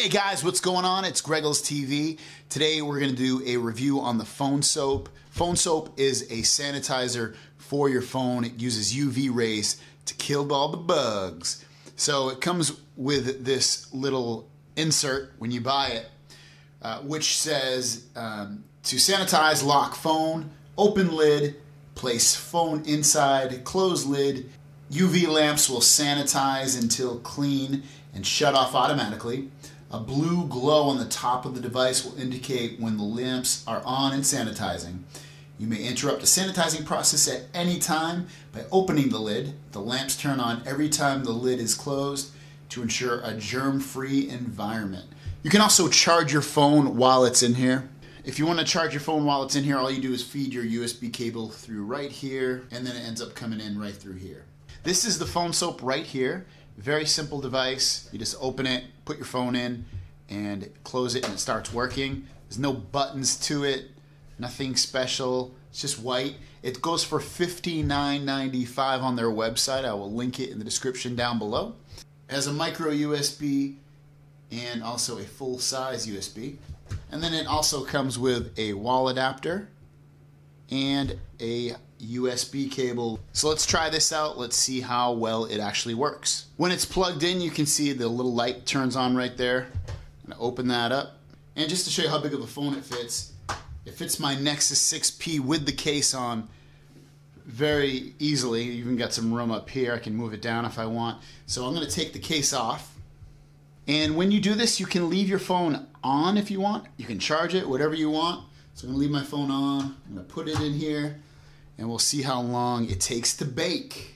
Hey guys, what's going on? It's Greggles TV. Today we're going to do a review on the phone soap. Phone soap is a sanitizer for your phone. It uses UV rays to kill all the bugs. So it comes with this little insert when you buy it, uh, which says um, to sanitize lock phone, open lid, place phone inside, close lid. UV lamps will sanitize until clean and shut off automatically. A blue glow on the top of the device will indicate when the lamps are on and sanitizing. You may interrupt the sanitizing process at any time by opening the lid. The lamps turn on every time the lid is closed to ensure a germ-free environment. You can also charge your phone while it's in here. If you want to charge your phone while it's in here, all you do is feed your USB cable through right here, and then it ends up coming in right through here. This is the phone soap right here. Very simple device. You just open it, put your phone in, and close it, and it starts working. There's no buttons to it, nothing special. It's just white. It goes for $59.95 on their website. I will link it in the description down below. It has a micro USB and also a full size USB. And then it also comes with a wall adapter and a USB cable. So let's try this out. Let's see how well it actually works. When it's plugged in, you can see the little light turns on right there. I'm gonna open that up. And just to show you how big of a phone it fits, it fits my Nexus 6P with the case on very easily. You even got some room up here. I can move it down if I want. So I'm gonna take the case off. And when you do this, you can leave your phone on if you want. You can charge it, whatever you want. So I'm gonna leave my phone on. I'm gonna put it in here and we'll see how long it takes to bake.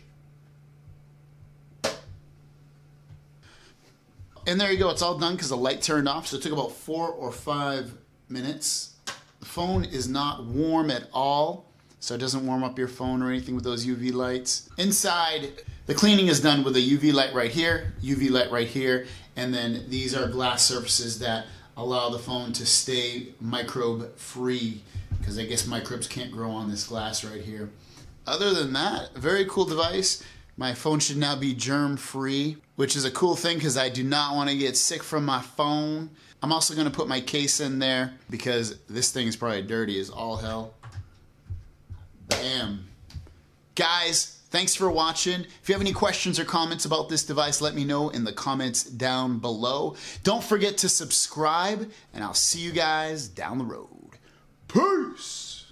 And there you go, it's all done because the light turned off. So it took about four or five minutes. The phone is not warm at all, so it doesn't warm up your phone or anything with those UV lights. Inside, the cleaning is done with a UV light right here, UV light right here, and then these are glass surfaces that allow the phone to stay microbe free because I guess microbes can't grow on this glass right here. Other than that, very cool device. My phone should now be germ free, which is a cool thing because I do not want to get sick from my phone. I'm also going to put my case in there because this thing is probably dirty as all hell. Bam. Guys, thanks for watching. If you have any questions or comments about this device, let me know in the comments down below. Don't forget to subscribe, and I'll see you guys down the road. Peace!